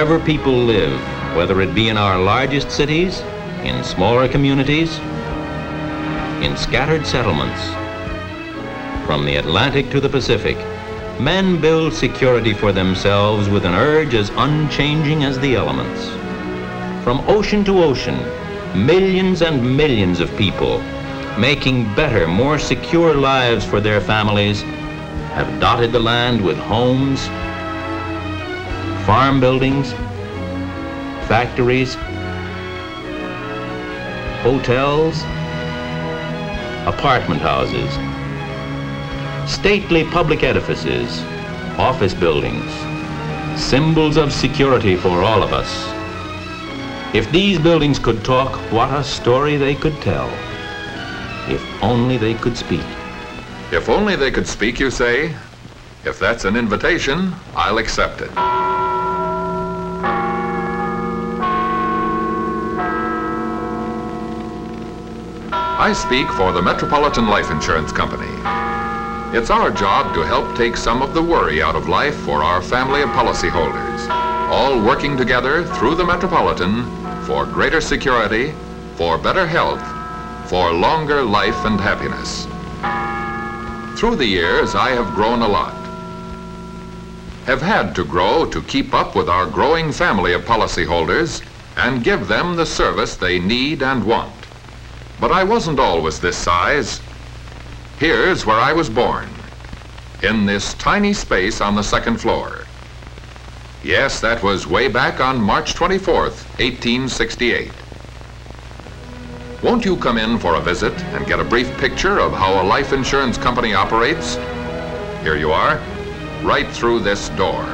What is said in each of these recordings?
wherever people live, whether it be in our largest cities, in smaller communities, in scattered settlements. From the Atlantic to the Pacific, men build security for themselves with an urge as unchanging as the elements. From ocean to ocean, millions and millions of people making better, more secure lives for their families have dotted the land with homes, farm buildings, factories, hotels, apartment houses, stately public edifices, office buildings, symbols of security for all of us. If these buildings could talk, what a story they could tell. If only they could speak. If only they could speak, you say? If that's an invitation, I'll accept it. I speak for the Metropolitan Life Insurance Company. It's our job to help take some of the worry out of life for our family of policyholders, all working together through the Metropolitan for greater security, for better health, for longer life and happiness. Through the years, I have grown a lot. Have had to grow to keep up with our growing family of policyholders and give them the service they need and want. But I wasn't always this size. Here's where I was born, in this tiny space on the second floor. Yes, that was way back on March 24th, 1868. Won't you come in for a visit and get a brief picture of how a life insurance company operates? Here you are, right through this door.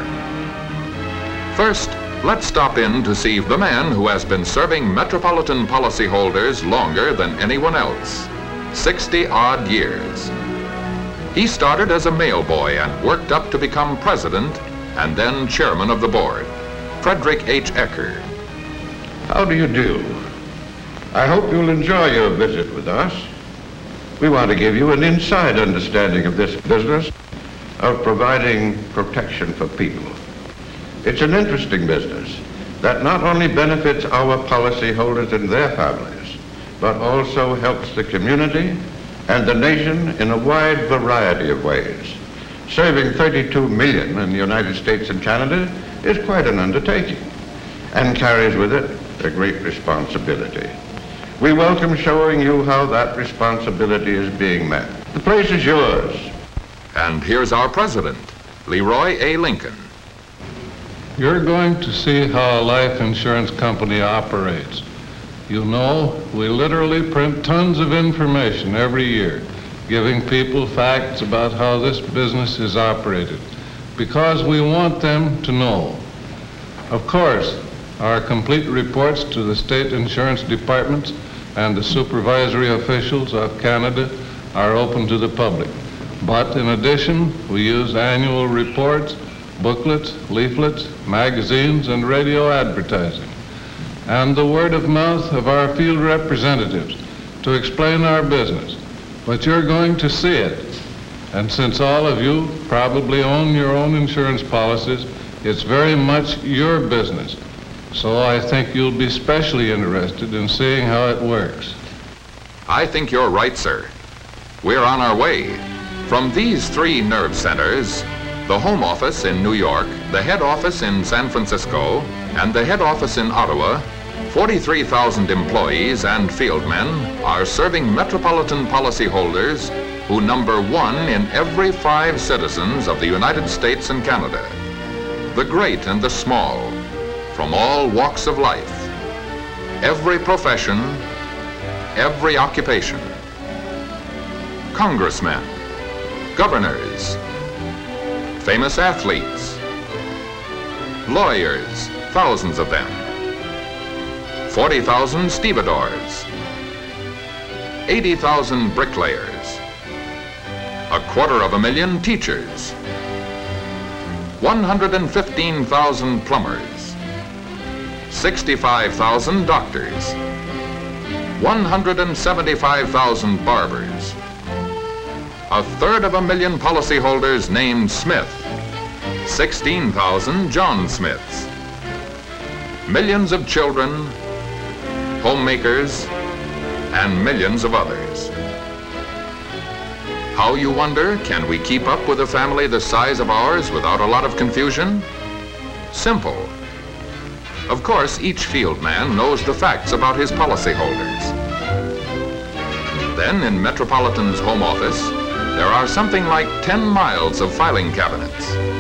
First, Let's stop in to see the man who has been serving metropolitan policyholders longer than anyone else 60 odd years. He started as a mail boy and worked up to become president and then chairman of the board. Frederick H. Ecker. How do you do? I hope you'll enjoy your visit with us. We want to give you an inside understanding of this business of providing protection for people. It's an interesting business that not only benefits our policyholders and their families, but also helps the community and the nation in a wide variety of ways. Serving 32 million in the United States and Canada is quite an undertaking and carries with it a great responsibility. We welcome showing you how that responsibility is being met. The place is yours. And here's our president, Leroy A. Lincoln. You're going to see how a life insurance company operates. You know, we literally print tons of information every year, giving people facts about how this business is operated, because we want them to know. Of course, our complete reports to the state insurance departments and the supervisory officials of Canada are open to the public. But in addition, we use annual reports booklets, leaflets, magazines, and radio advertising, and the word of mouth of our field representatives to explain our business. But you're going to see it. And since all of you probably own your own insurance policies, it's very much your business. So I think you'll be specially interested in seeing how it works. I think you're right, sir. We're on our way. From these three nerve centers, the home office in New York, the head office in San Francisco, and the head office in Ottawa, 43,000 employees and fieldmen are serving metropolitan policyholders who number one in every five citizens of the United States and Canada. The great and the small, from all walks of life, every profession, every occupation. Congressmen, governors, famous athletes, lawyers, thousands of them, 40,000 stevedores, 80,000 bricklayers, a quarter of a million teachers, 115,000 plumbers, 65,000 doctors, 175,000 barbers, a third of a million policyholders named Smith, 16,000 John Smiths, millions of children, homemakers, and millions of others. How, you wonder, can we keep up with a family the size of ours without a lot of confusion? Simple. Of course, each field man knows the facts about his policyholders. Then, in Metropolitan's home office, there are something like 10 miles of filing cabinets.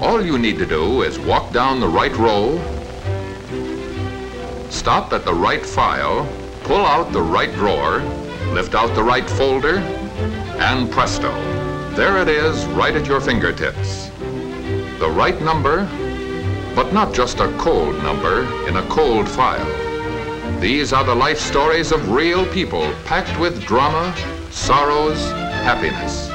All you need to do is walk down the right row, stop at the right file, pull out the right drawer, lift out the right folder, and presto, there it is right at your fingertips. The right number, but not just a cold number in a cold file. These are the life stories of real people packed with drama, sorrows, happiness.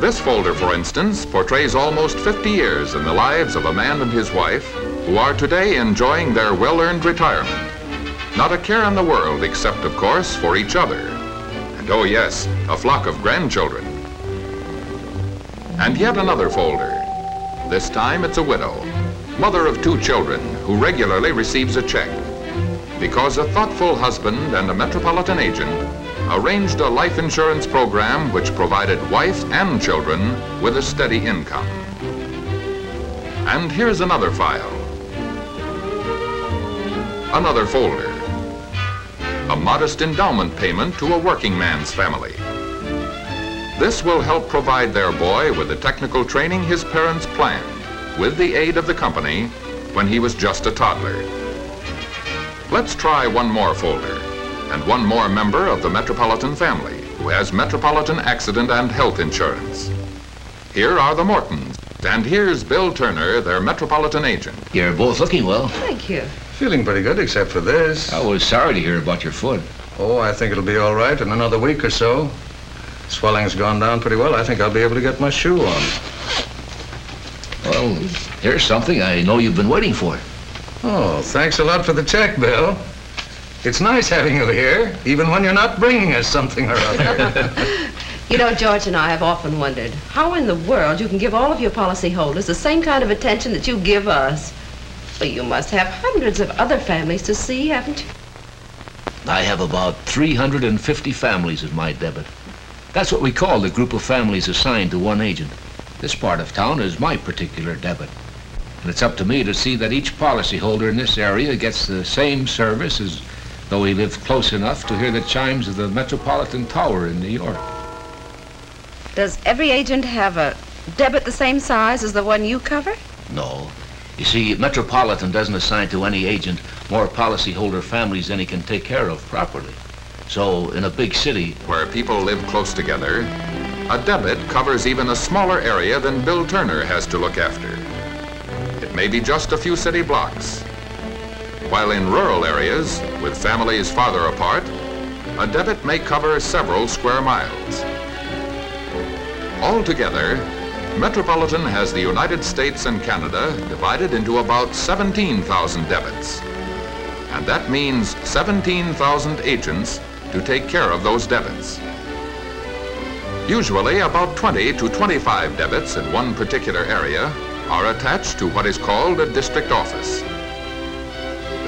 This folder, for instance, portrays almost 50 years in the lives of a man and his wife who are today enjoying their well-earned retirement. Not a care in the world except, of course, for each other. And oh yes, a flock of grandchildren. And yet another folder. This time it's a widow, mother of two children who regularly receives a check. Because a thoughtful husband and a metropolitan agent arranged a life insurance program which provided wife and children with a steady income. And here's another file. Another folder. A modest endowment payment to a working man's family. This will help provide their boy with the technical training his parents planned with the aid of the company when he was just a toddler. Let's try one more folder and one more member of the Metropolitan family who has Metropolitan Accident and Health Insurance. Here are the Mortons, and here's Bill Turner, their Metropolitan agent. You're both looking well. Thank you. Feeling pretty good except for this. I was sorry to hear about your foot. Oh, I think it'll be all right in another week or so. Swelling's gone down pretty well. I think I'll be able to get my shoe on. Well, here's something I know you've been waiting for. Oh, thanks a lot for the check, Bill. It's nice having you here, even when you're not bringing us something or other. You know, George and I have often wondered how in the world you can give all of your policyholders the same kind of attention that you give us. But you must have hundreds of other families to see, haven't you? I have about 350 families in my debit. That's what we call the group of families assigned to one agent. This part of town is my particular debit. And it's up to me to see that each policyholder in this area gets the same service as though he lived close enough to hear the chimes of the Metropolitan Tower in New York. Does every agent have a debit the same size as the one you cover? No. You see, Metropolitan doesn't assign to any agent more policyholder families than he can take care of properly. So, in a big city... Where people live close together, a debit covers even a smaller area than Bill Turner has to look after. It may be just a few city blocks, while in rural areas, with families farther apart, a debit may cover several square miles. Altogether, Metropolitan has the United States and Canada divided into about 17,000 debits. And that means 17,000 agents to take care of those debits. Usually about 20 to 25 debits in one particular area are attached to what is called a district office.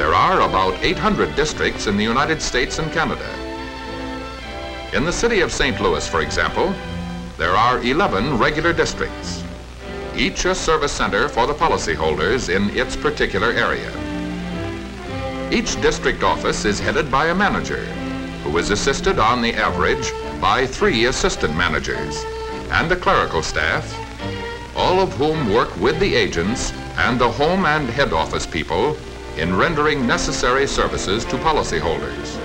There are about 800 districts in the United States and Canada. In the city of St. Louis, for example, there are 11 regular districts, each a service center for the policyholders in its particular area. Each district office is headed by a manager, who is assisted on the average by three assistant managers and a clerical staff, all of whom work with the agents and the home and head office people in rendering necessary services to policyholders.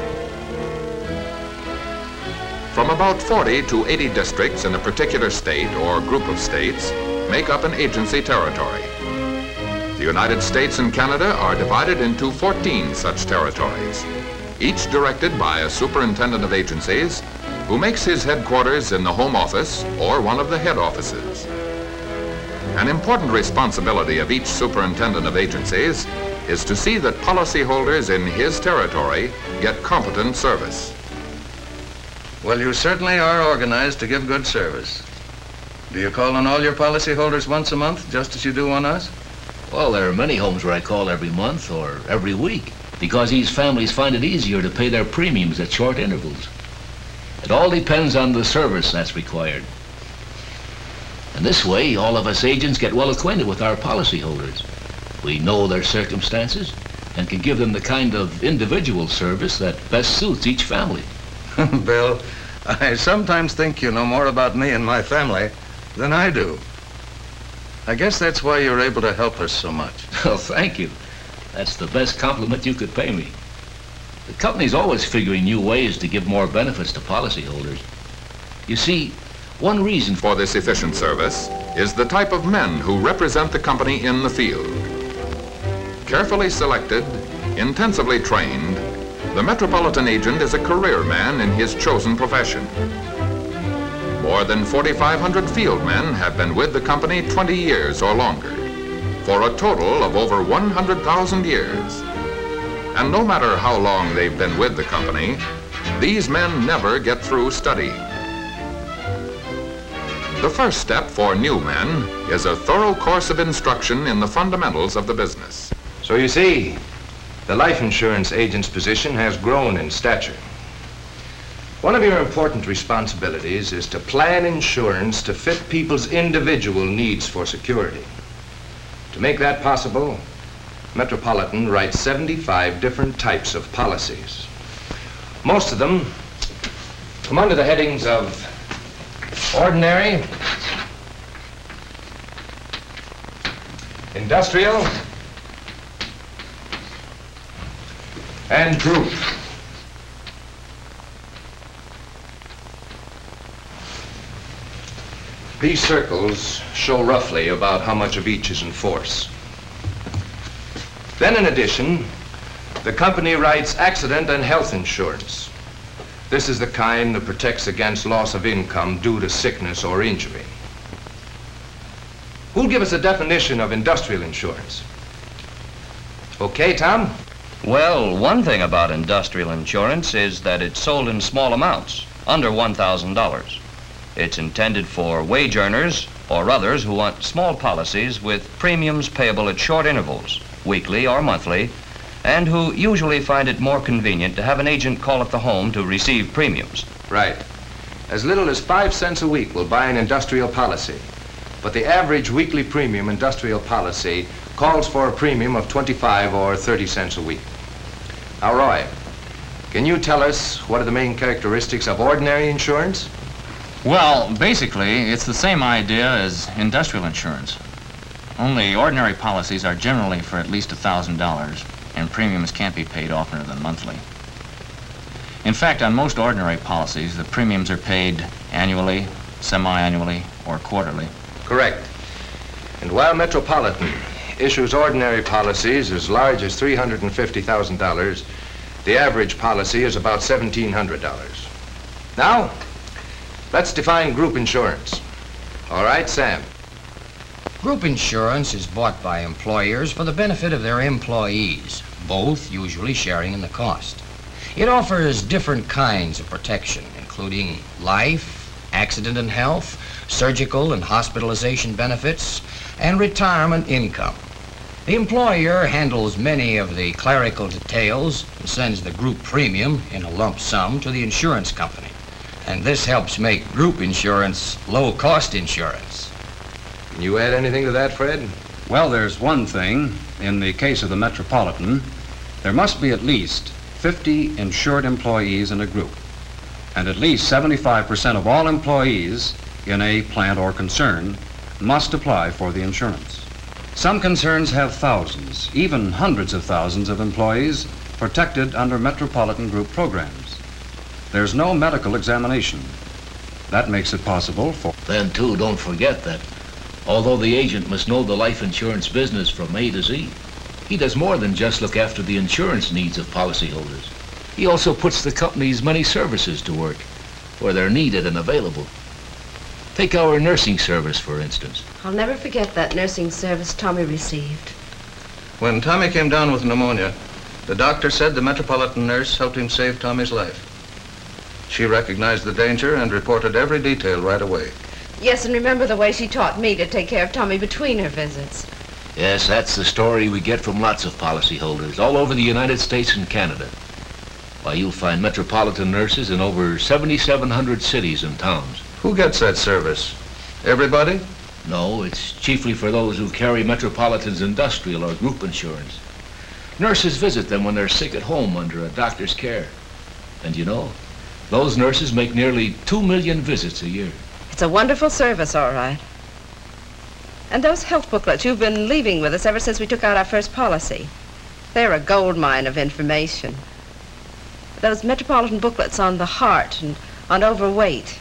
From about 40 to 80 districts in a particular state or group of states make up an agency territory. The United States and Canada are divided into 14 such territories, each directed by a superintendent of agencies who makes his headquarters in the home office or one of the head offices. An important responsibility of each superintendent of agencies is to see that policyholders in his territory get competent service. Well, you certainly are organized to give good service. Do you call on all your policyholders once a month, just as you do on us? Well, there are many homes where I call every month or every week because these families find it easier to pay their premiums at short intervals. It all depends on the service that's required. And this way, all of us agents get well acquainted with our policyholders. We know their circumstances and can give them the kind of individual service that best suits each family. Bill, I sometimes think you know more about me and my family than I do. I guess that's why you're able to help us so much. Well, oh, thank you. That's the best compliment you could pay me. The company's always figuring new ways to give more benefits to policyholders. You see, one reason for this efficient service is the type of men who represent the company in the field. Carefully selected, intensively trained, the Metropolitan agent is a career man in his chosen profession. More than 4,500 field men have been with the company 20 years or longer, for a total of over 100,000 years. And no matter how long they've been with the company, these men never get through studying. The first step for new men is a thorough course of instruction in the fundamentals of the business. So you see, the life insurance agent's position has grown in stature. One of your important responsibilities is to plan insurance to fit people's individual needs for security. To make that possible, Metropolitan writes 75 different types of policies. Most of them come under the headings of ordinary, industrial, and group. These circles show roughly about how much of each is in force. Then in addition, the company writes accident and health insurance. This is the kind that protects against loss of income due to sickness or injury. Who'll give us a definition of industrial insurance? Okay, Tom? Well, one thing about industrial insurance is that it's sold in small amounts, under $1,000. It's intended for wage earners or others who want small policies with premiums payable at short intervals, weekly or monthly, and who usually find it more convenient to have an agent call at the home to receive premiums. Right. As little as five cents a week will buy an industrial policy. But the average weekly premium industrial policy calls for a premium of 25 or 30 cents a week. Now, Roy, can you tell us what are the main characteristics of ordinary insurance? Well, basically, it's the same idea as industrial insurance. Only ordinary policies are generally for at least $1,000, and premiums can't be paid oftener than monthly. In fact, on most ordinary policies, the premiums are paid annually, semi-annually, or quarterly. Correct. And while Metropolitan issues ordinary policies as large as $350,000, the average policy is about $1,700. Now, Let's define group insurance. All right, Sam. Group insurance is bought by employers for the benefit of their employees, both usually sharing in the cost. It offers different kinds of protection, including life, accident and health, surgical and hospitalization benefits, and retirement income. The employer handles many of the clerical details and sends the group premium in a lump sum to the insurance company. And this helps make group insurance low-cost insurance. Can you add anything to that, Fred? Well, there's one thing. In the case of the Metropolitan, there must be at least 50 insured employees in a group. And at least 75% of all employees in a plant or concern must apply for the insurance. Some concerns have thousands, even hundreds of thousands of employees protected under Metropolitan Group programs. There's no medical examination. That makes it possible for... Then, too, don't forget that although the agent must know the life insurance business from A to Z, he does more than just look after the insurance needs of policyholders. He also puts the company's many services to work where they're needed and available. Take our nursing service, for instance. I'll never forget that nursing service Tommy received. When Tommy came down with pneumonia, the doctor said the Metropolitan nurse helped him save Tommy's life. She recognized the danger and reported every detail right away. Yes, and remember the way she taught me to take care of Tommy between her visits. Yes, that's the story we get from lots of policyholders all over the United States and Canada. Why, you'll find metropolitan nurses in over 7,700 cities and towns. Who gets that service? Everybody? No, it's chiefly for those who carry Metropolitan's industrial or group insurance. Nurses visit them when they're sick at home under a doctor's care. And you know, those nurses make nearly two million visits a year. It's a wonderful service, all right. And those health booklets you've been leaving with us ever since we took out our first policy. They're a gold mine of information. Those metropolitan booklets on the heart and on overweight,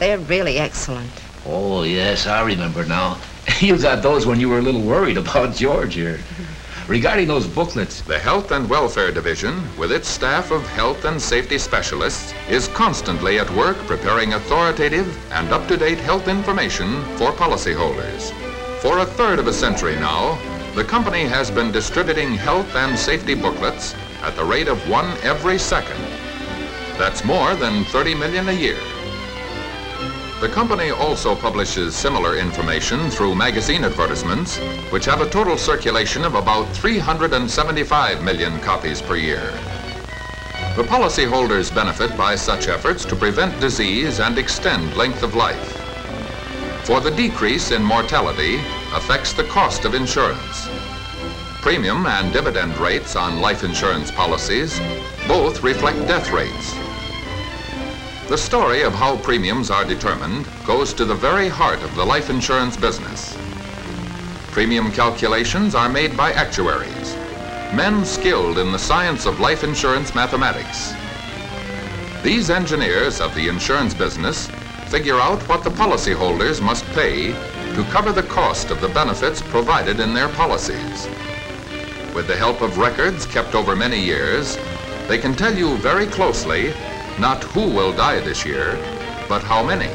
they're really excellent. Oh, yes, I remember now. you got those when you were a little worried about George here. Regarding those booklets, The Health and Welfare Division, with its staff of health and safety specialists, is constantly at work preparing authoritative and up-to-date health information for policyholders. For a third of a century now, the company has been distributing health and safety booklets at the rate of one every second. That's more than 30 million a year. The company also publishes similar information through magazine advertisements, which have a total circulation of about 375 million copies per year. The policyholders benefit by such efforts to prevent disease and extend length of life. For the decrease in mortality affects the cost of insurance. Premium and dividend rates on life insurance policies both reflect death rates. The story of how premiums are determined goes to the very heart of the life insurance business. Premium calculations are made by actuaries, men skilled in the science of life insurance mathematics. These engineers of the insurance business figure out what the policyholders must pay to cover the cost of the benefits provided in their policies. With the help of records kept over many years, they can tell you very closely not who will die this year, but how many.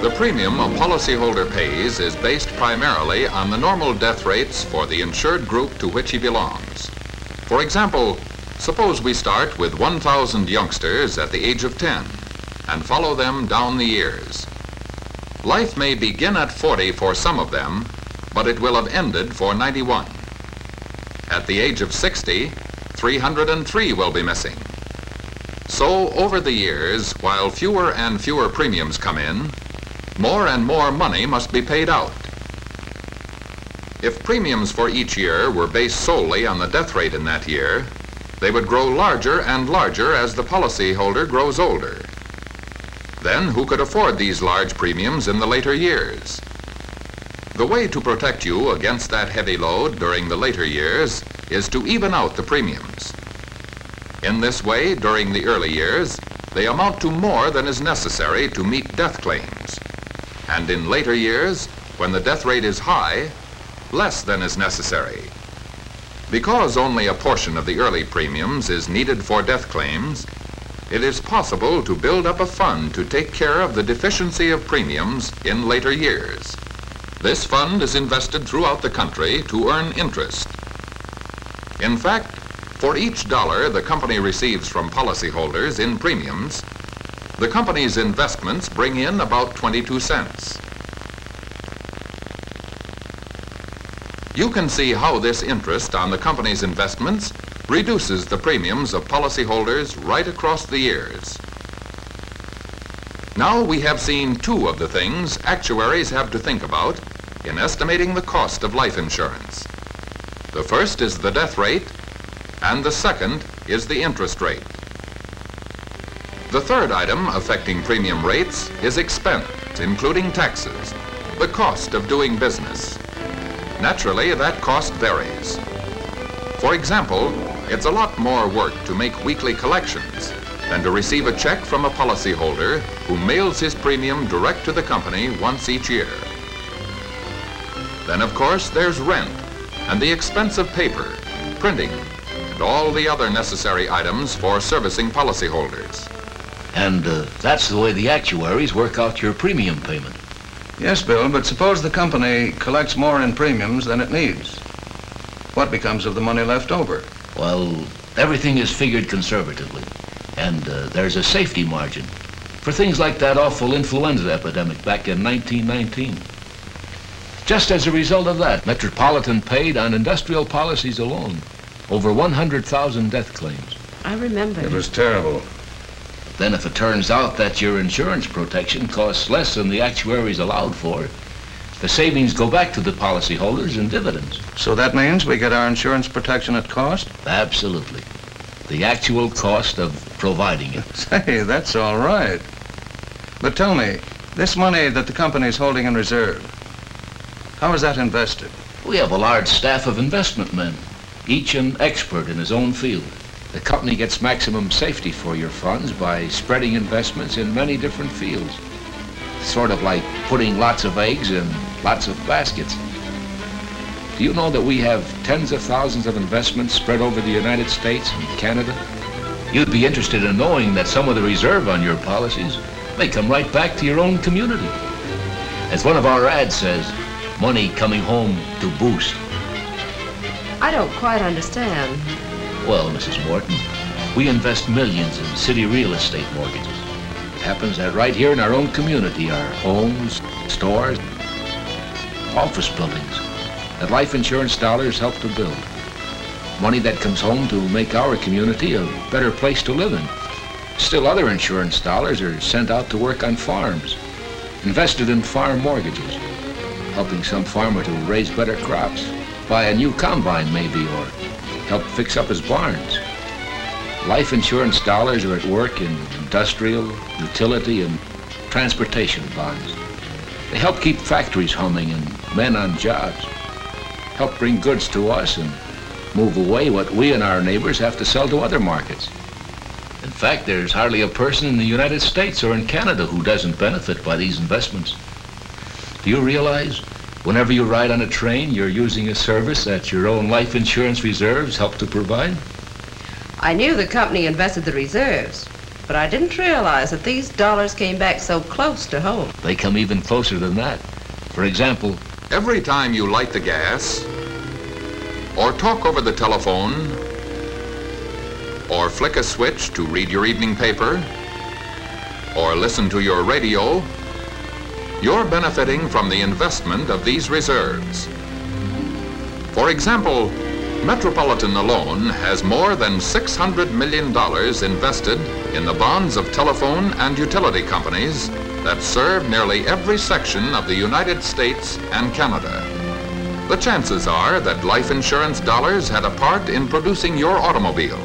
The premium a policyholder pays is based primarily on the normal death rates for the insured group to which he belongs. For example, suppose we start with 1,000 youngsters at the age of 10 and follow them down the years. Life may begin at 40 for some of them, but it will have ended for 91. At the age of 60, 303 will be missing. So, over the years, while fewer and fewer premiums come in, more and more money must be paid out. If premiums for each year were based solely on the death rate in that year, they would grow larger and larger as the policyholder grows older. Then who could afford these large premiums in the later years? The way to protect you against that heavy load during the later years is to even out the premiums. In this way, during the early years, they amount to more than is necessary to meet death claims. And in later years, when the death rate is high, less than is necessary. Because only a portion of the early premiums is needed for death claims, it is possible to build up a fund to take care of the deficiency of premiums in later years. This fund is invested throughout the country to earn interest. In fact, for each dollar the company receives from policyholders in premiums, the company's investments bring in about 22 cents. You can see how this interest on the company's investments reduces the premiums of policyholders right across the years. Now we have seen two of the things actuaries have to think about in estimating the cost of life insurance. The first is the death rate, and the second is the interest rate. The third item affecting premium rates is expense, including taxes, the cost of doing business. Naturally, that cost varies. For example, it's a lot more work to make weekly collections than to receive a check from a policyholder who mails his premium direct to the company once each year. Then, of course, there's rent and the expense of paper, printing, and all the other necessary items for servicing policyholders. And uh, that's the way the actuaries work out your premium payment. Yes, Bill, but suppose the company collects more in premiums than it needs. What becomes of the money left over? Well, everything is figured conservatively. And uh, there's a safety margin for things like that awful influenza epidemic back in 1919. Just as a result of that, Metropolitan paid on industrial policies alone over 100,000 death claims. I remember. It was terrible. Then if it turns out that your insurance protection costs less than the actuaries allowed for, the savings go back to the policyholders in dividends. So that means we get our insurance protection at cost? Absolutely. The actual cost of providing it. Say, that's all right. But tell me, this money that the company is holding in reserve, how is that invested? We have a large staff of investment men, each an expert in his own field. The company gets maximum safety for your funds by spreading investments in many different fields. Sort of like putting lots of eggs in lots of baskets. Do you know that we have tens of thousands of investments spread over the United States and Canada? You'd be interested in knowing that some of the reserve on your policies may come right back to your own community. As one of our ads says, money coming home to boost. I don't quite understand. Well, Mrs. Morton, we invest millions in city real estate mortgages. It happens that right here in our own community are homes, stores, office buildings that life insurance dollars help to build. Money that comes home to make our community a better place to live in. Still other insurance dollars are sent out to work on farms, invested in farm mortgages, helping some farmer to raise better crops, buy a new combine maybe, or help fix up his barns. Life insurance dollars are at work in industrial, utility, and transportation bonds. They help keep factories humming and men on jobs. Help bring goods to us and move away what we and our neighbors have to sell to other markets. In fact, there's hardly a person in the United States or in Canada who doesn't benefit by these investments. Do you realize whenever you ride on a train, you're using a service that your own life insurance reserves help to provide? I knew the company invested the reserves, but I didn't realize that these dollars came back so close to home. They come even closer than that. For example, Every time you light the gas, or talk over the telephone, or flick a switch to read your evening paper, or listen to your radio, you're benefiting from the investment of these reserves. For example, Metropolitan alone has more than $600 million invested in the bonds of telephone and utility companies that serve nearly every section of the United States and Canada. The chances are that life insurance dollars had a part in producing your automobile.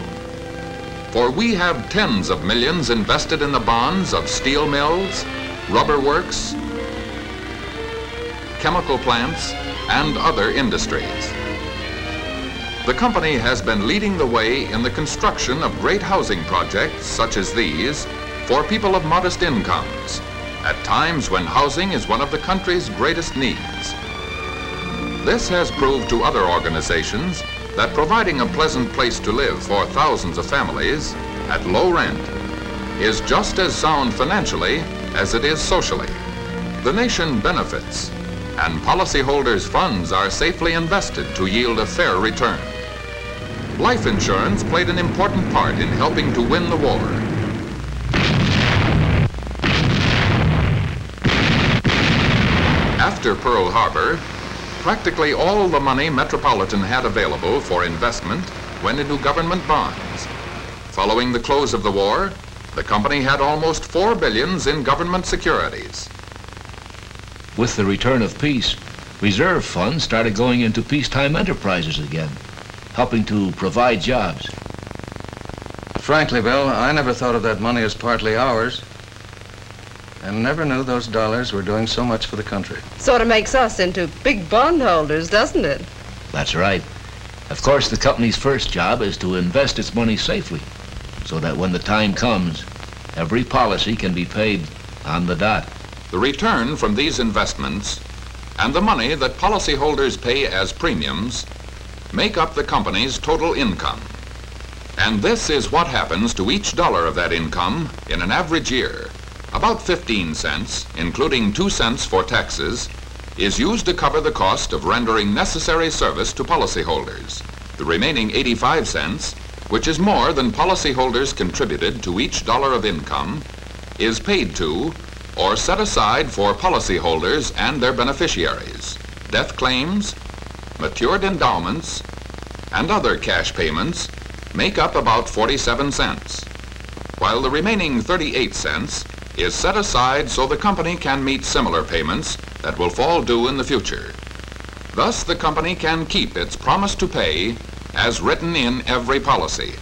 For we have tens of millions invested in the bonds of steel mills, rubber works, chemical plants, and other industries. The company has been leading the way in the construction of great housing projects such as these for people of modest incomes at times when housing is one of the country's greatest needs. This has proved to other organizations that providing a pleasant place to live for thousands of families at low rent is just as sound financially as it is socially. The nation benefits and policyholders' funds are safely invested to yield a fair return. Life insurance played an important part in helping to win the war. After Pearl Harbor, practically all the money Metropolitan had available for investment went into government bonds. Following the close of the war, the company had almost four billions in government securities. With the return of peace, reserve funds started going into peacetime enterprises again, helping to provide jobs. Frankly, Bill, I never thought of that money as partly ours. And never knew those dollars were doing so much for the country. Sort of makes us into big bondholders, doesn't it? That's right. Of course, the company's first job is to invest its money safely, so that when the time comes, every policy can be paid on the dot. The return from these investments and the money that policyholders pay as premiums make up the company's total income. And this is what happens to each dollar of that income in an average year. About 15 cents, including 2 cents for taxes, is used to cover the cost of rendering necessary service to policyholders. The remaining 85 cents which is more than policyholders contributed to each dollar of income, is paid to or set aside for policyholders and their beneficiaries. Death claims, matured endowments, and other cash payments make up about 47 cents, while the remaining 38 cents is set aside so the company can meet similar payments that will fall due in the future. Thus, the company can keep its promise to pay as written in every policy.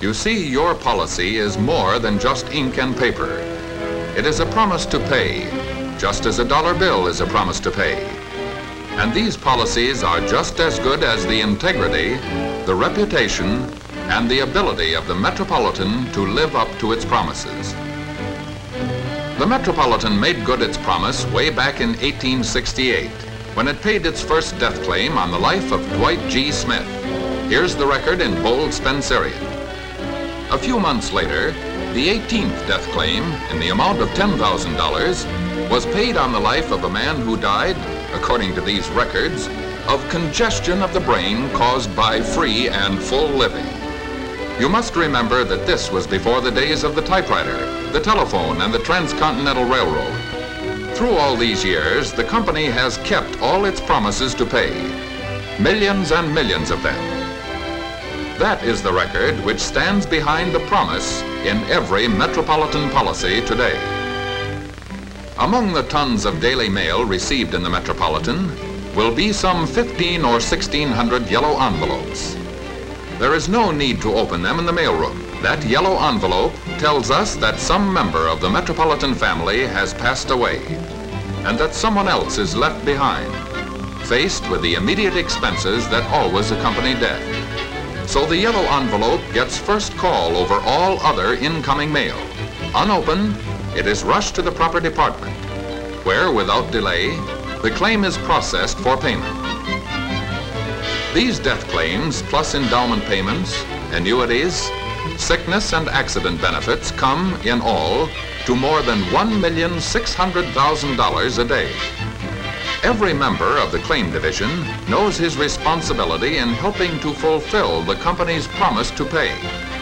You see, your policy is more than just ink and paper. It is a promise to pay, just as a dollar bill is a promise to pay. And these policies are just as good as the integrity, the reputation, and the ability of the Metropolitan to live up to its promises. The Metropolitan made good its promise way back in 1868 when it paid its first death claim on the life of Dwight G. Smith. Here's the record in bold Spencerian. A few months later, the 18th death claim in the amount of $10,000 was paid on the life of a man who died, according to these records, of congestion of the brain caused by free and full living. You must remember that this was before the days of the typewriter, the telephone, and the transcontinental railroad. Through all these years, the company has kept all its promises to pay. Millions and millions of them. That is the record which stands behind the promise in every metropolitan policy today. Among the tons of daily mail received in the metropolitan will be some 15 or 1600 yellow envelopes. There is no need to open them in the mailroom. That yellow envelope tells us that some member of the metropolitan family has passed away and that someone else is left behind, faced with the immediate expenses that always accompany death. So the yellow envelope gets first call over all other incoming mail. Unopened, it is rushed to the proper department, where, without delay, the claim is processed for payment. These death claims, plus endowment payments, annuities, sickness and accident benefits come, in all, to more than $1,600,000 a day. Every member of the claim division knows his responsibility in helping to fulfill the company's promise to pay.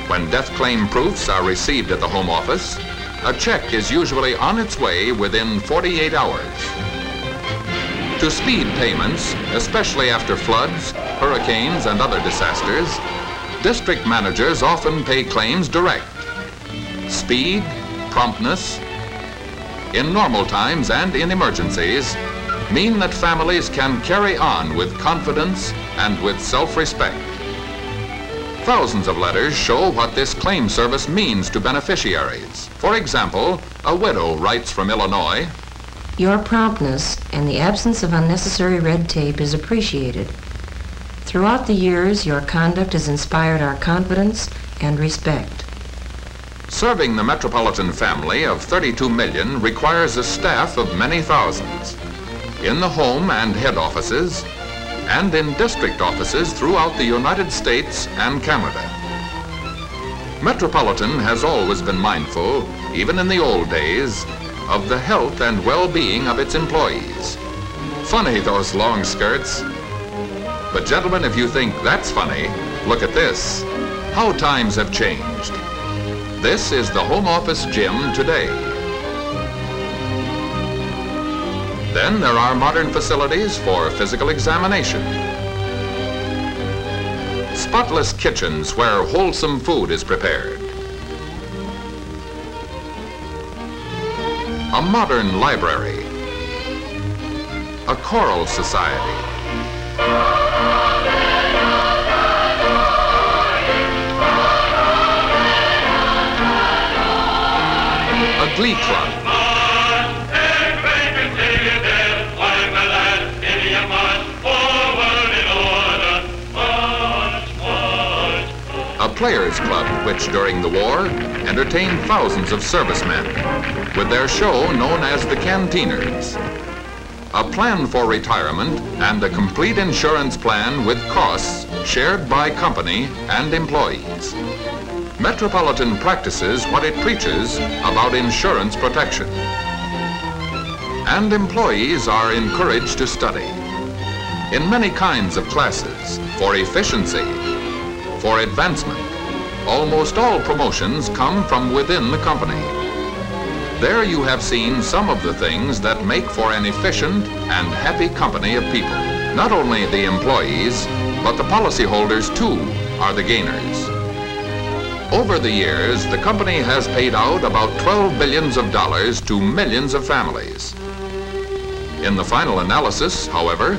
When death claim proofs are received at the home office, a check is usually on its way within 48 hours. To speed payments, especially after floods, hurricanes, and other disasters, district managers often pay claims direct. Speed, promptness, in normal times and in emergencies, mean that families can carry on with confidence and with self-respect. Thousands of letters show what this claim service means to beneficiaries. For example, a widow writes from Illinois, Your promptness and the absence of unnecessary red tape is appreciated. Throughout the years, your conduct has inspired our confidence and respect. Serving the metropolitan family of 32 million requires a staff of many thousands. In the home and head offices, and in district offices throughout the United States and Canada. Metropolitan has always been mindful, even in the old days, of the health and well-being of its employees. Funny, those long skirts. But gentlemen, if you think that's funny, look at this. How times have changed. This is the home office gym today. Then there are modern facilities for physical examination. Spotless kitchens where wholesome food is prepared. A modern library. A choral society. A glee club. Players club which during the war entertained thousands of servicemen with their show known as the Cantinas. A plan for retirement and a complete insurance plan with costs shared by company and employees. Metropolitan practices what it preaches about insurance protection. And employees are encouraged to study in many kinds of classes for efficiency, for advancement. Almost all promotions come from within the company. There you have seen some of the things that make for an efficient and happy company of people. Not only the employees, but the policyholders too are the gainers. Over the years, the company has paid out about 12 billions of dollars to millions of families. In the final analysis, however,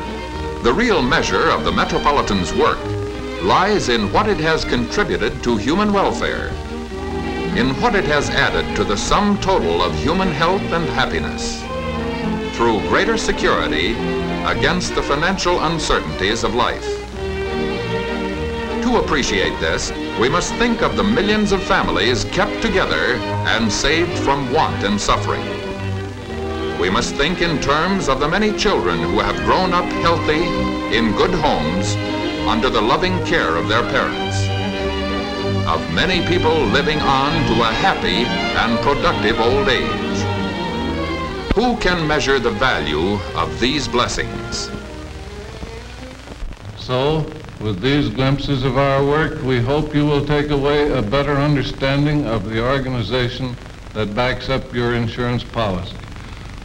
the real measure of the Metropolitan's work lies in what it has contributed to human welfare in what it has added to the sum total of human health and happiness through greater security against the financial uncertainties of life. To appreciate this, we must think of the millions of families kept together and saved from want and suffering. We must think in terms of the many children who have grown up healthy in good homes under the loving care of their parents of many people living on to a happy and productive old age. Who can measure the value of these blessings? So, with these glimpses of our work, we hope you will take away a better understanding of the organization that backs up your insurance policy.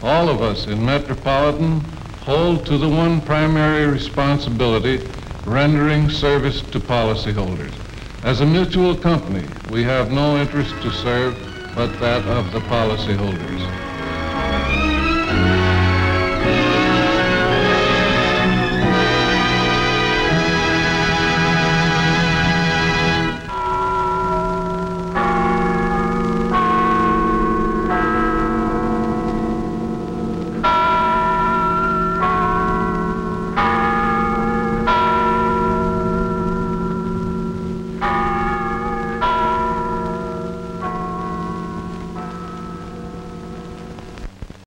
All of us in Metropolitan hold to the one primary responsibility, rendering service to policyholders. As a mutual company, we have no interest to serve but that of the policyholders.